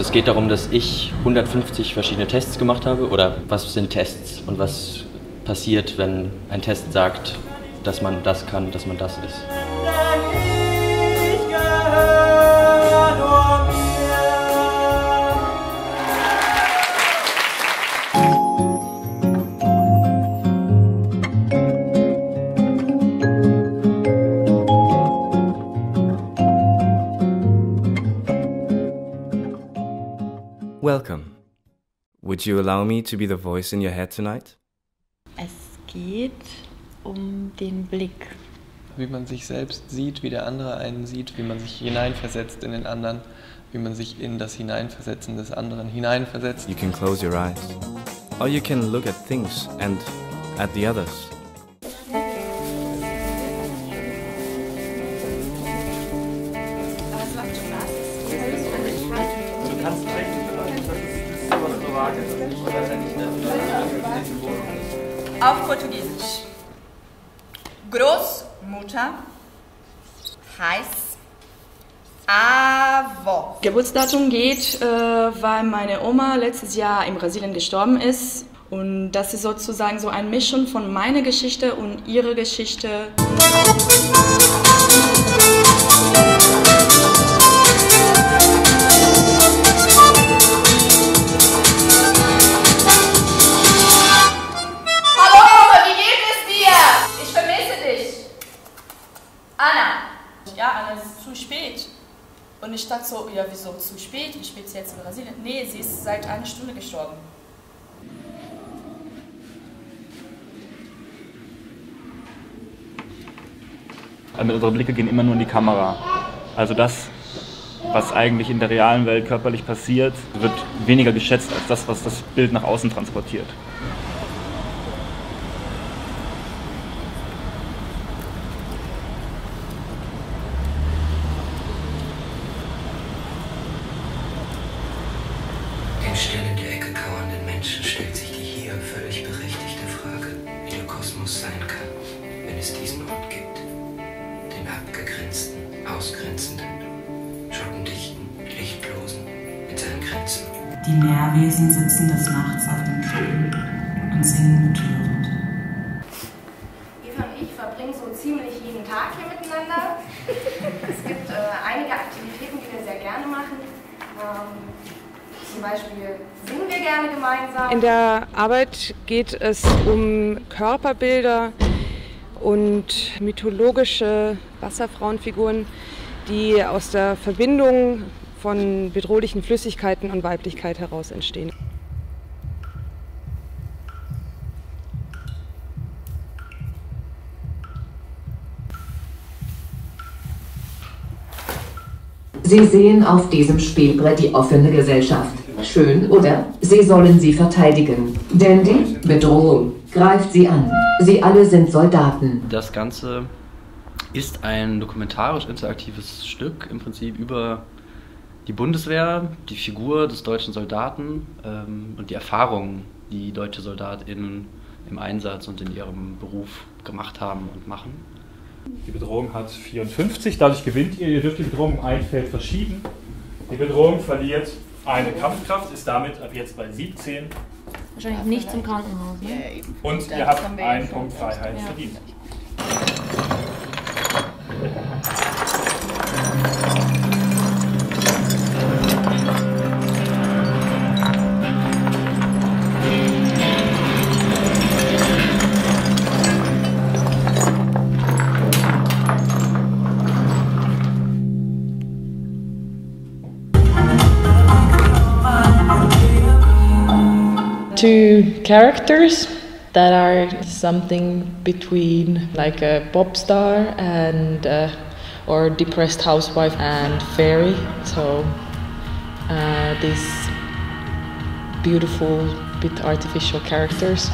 Es geht darum, dass ich 150 verschiedene Tests gemacht habe. Oder was sind Tests und was passiert, wenn ein Test sagt, dass man das kann, dass man das ist. Welcome. Would you allow me to be the voice in your head tonight? Es geht um den Blick. Wie man sich selbst sieht, wie der andere einen sieht, wie man sich hineinversetzt in den anderen, wie man sich in das Hineinversetzen des anderen hineinversetzt. You can close your eyes. Or you can look at things and at the others. Auf Portugiesisch. Großmutter heißt Avó. Geburtsdatum geht, äh, weil meine Oma letztes Jahr in Brasilien gestorben ist. Und das ist sozusagen so ein Mischung von meiner Geschichte und ihrer Geschichte. Und ich dachte so, ja, wieso zu spät? Wie spät ist jetzt in Brasilien? Nee, sie ist seit einer Stunde gestorben. Also unsere Blicke gehen immer nur in die Kamera. Also das, was eigentlich in der realen Welt körperlich passiert, wird weniger geschätzt als das, was das Bild nach außen transportiert. Kosmos sein kann, wenn es diesen Ort gibt. Den abgegrenzten, ausgrenzenden, schottendichten, lichtlosen, mit seinen Grenzen. Die Meerwesen sitzen des Nachts auf dem Klippen und singen betörend. Eva und ich verbringen so ziemlich jeden Tag hier miteinander. Es gibt äh, einige Aktivitäten, die wir sehr gerne machen. Ähm, zum Beispiel singen wir gerne gemeinsam. In der Arbeit geht es um Körperbilder und mythologische Wasserfrauenfiguren, die aus der Verbindung von bedrohlichen Flüssigkeiten und Weiblichkeit heraus entstehen. Sie sehen auf diesem Spielbrett die offene Gesellschaft. Schön, oder? Sie sollen sie verteidigen. Denn die Bedrohung greift sie an. Sie alle sind Soldaten. Das Ganze ist ein dokumentarisch interaktives Stück im Prinzip über die Bundeswehr, die Figur des deutschen Soldaten ähm, und die Erfahrungen, die deutsche SoldatInnen im Einsatz und in ihrem Beruf gemacht haben und machen. Die Bedrohung hat 54, dadurch gewinnt ihr. Ihr dürft die Bedrohung um ein Feld verschieben. Die Bedrohung verliert eine Kampfkraft, ist damit ab jetzt bei 17. Wahrscheinlich nicht zum Krankenhaus. Ne? Und ihr habt einen Punkt Freiheit verdient. Two characters that are something between like a pop star and uh, or depressed housewife and fairy. So uh, these beautiful, bit artificial characters.